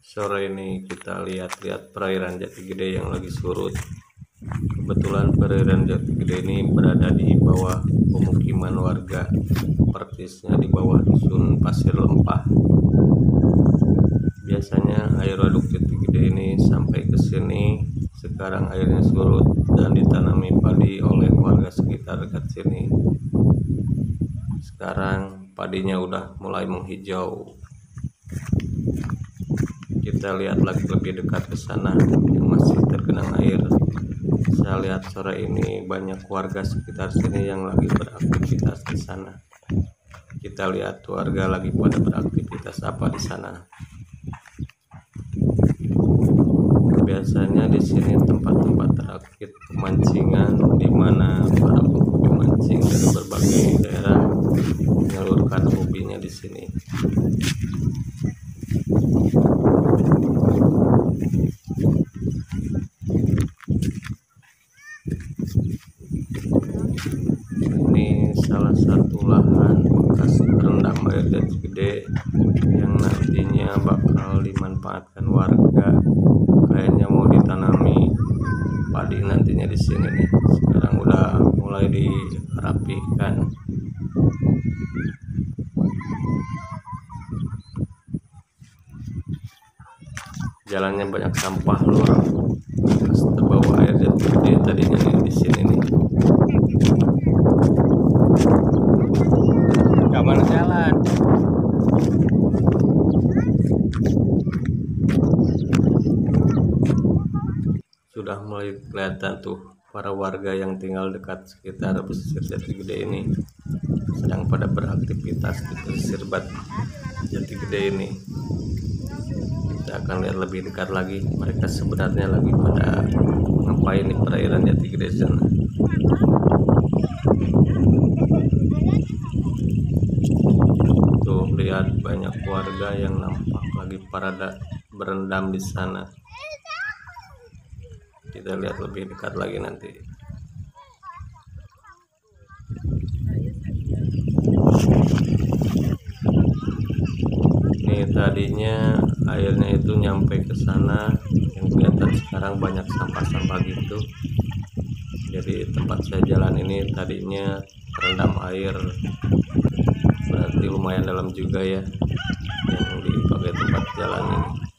sore ini kita lihat-lihat perairan Jati Gede yang lagi surut. Kebetulan perairan Jati Gede ini berada di bawah pemukiman warga. Persisnya di bawah dusun Pasir Lempah. Biasanya air waduk Jati Gede ini sampai ke sini. Sekarang airnya surut dan ditanami padi oleh warga sekitar dekat sini. Sekarang padinya udah mulai menghijau kita lihat lagi lebih dekat ke sana yang masih tergenang air. Saya lihat sore ini banyak warga sekitar sini yang lagi beraktivitas di sana. Kita lihat warga lagi pada beraktivitas apa di sana. Biasanya di sini tempat-tempat terakit pemancingan di mana para pemancing dari berbagai daerah menyalurkan hobinya di sini ini salah satu lahan bekas terendam air dan gede yang nantinya bakal dimanfaatkan warga. Kayaknya mau ditanami. Padi nantinya di sini nih. Sekarang udah mulai dirapikan. Jalannya banyak sampah lur bekas terbawa air dan gede tadinya nih di sini nih Gak mana jalan. Sudah mulai kelihatan tuh para warga yang tinggal dekat sekitar pesisir Jati Gede ini sedang pada beraktivitas di pesisir bat Jati Gede ini. Kita akan lihat lebih dekat lagi mereka sebenarnya lagi pada ngapain di perairan Jati Gede sana. Tuh lihat banyak warga yang nampak lagi pada berendam di sana kita lihat lebih dekat lagi nanti. Ini tadinya airnya itu nyampe ke sana yang kelihatan sekarang banyak sampah-sampah gitu. Jadi tempat saya jalan ini tadinya terendam air. Berarti lumayan dalam juga ya yang dipakai tempat jalan ini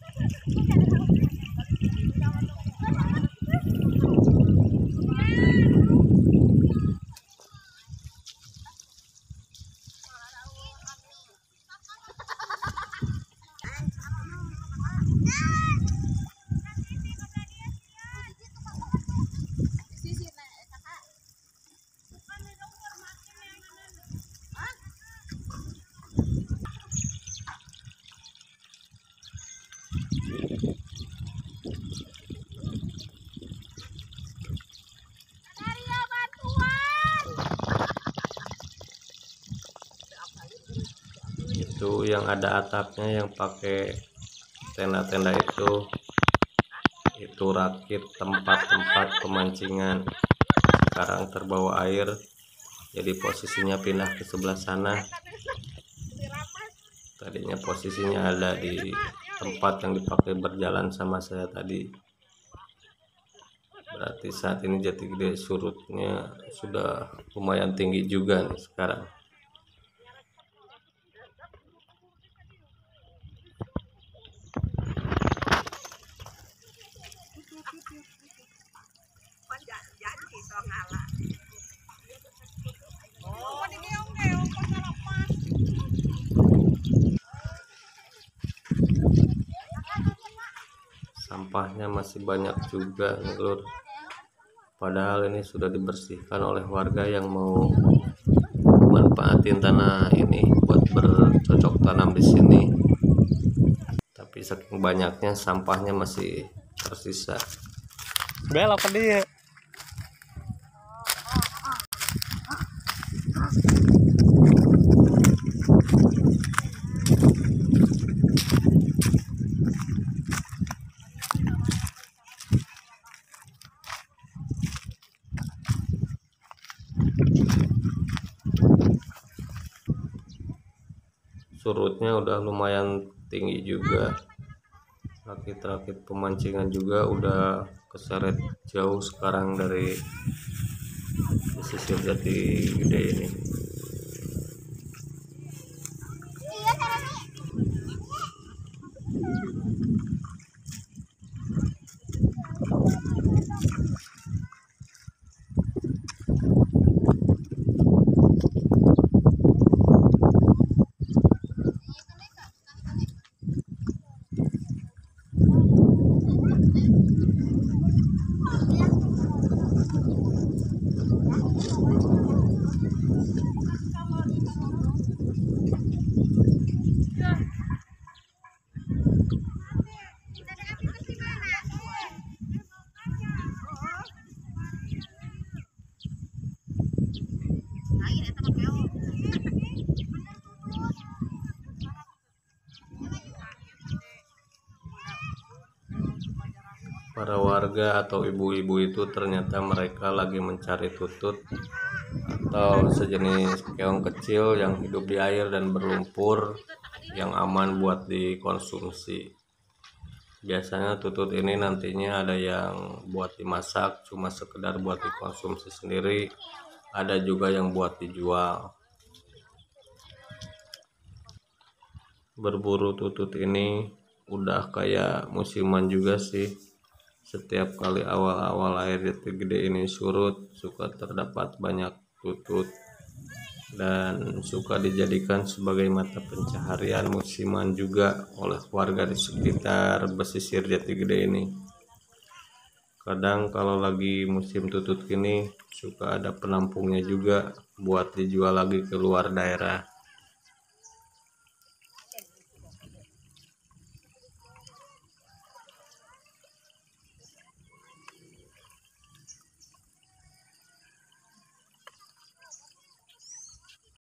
itu yang ada atapnya yang pakai tenda-tenda itu. Itu rakit tempat-tempat pemancingan. Sekarang terbawa air jadi posisinya pindah ke sebelah sana. Tadinya posisinya ada di tempat yang dipakai berjalan sama saya tadi. Berarti saat ini jati gede surutnya sudah lumayan tinggi juga nih sekarang sampahnya masih banyak juga nih lur. Padahal ini sudah dibersihkan oleh warga yang mau manfaatin tanah ini buat bercocok tanam di sini. Tapi saking banyaknya sampahnya masih tersisa. Belok ke dia. Surutnya udah lumayan tinggi juga. Rakit-rakit pemancingan juga udah keseret jauh sekarang dari pesisir jati gede ini para warga atau ibu-ibu itu ternyata mereka lagi mencari tutut atau sejenis keong kecil yang hidup di air dan berlumpur yang aman buat dikonsumsi. Biasanya tutut ini nantinya ada yang buat dimasak cuma sekedar buat dikonsumsi sendiri ada juga yang buat dijual. Berburu tutut ini udah kayak musiman juga sih setiap kali awal-awal air jati gede ini surut suka terdapat banyak tutut dan suka dijadikan sebagai mata pencaharian musiman juga oleh warga di sekitar pesisir jati gede ini. Kadang kalau lagi musim tutut gini suka ada penampungnya juga buat dijual lagi ke luar daerah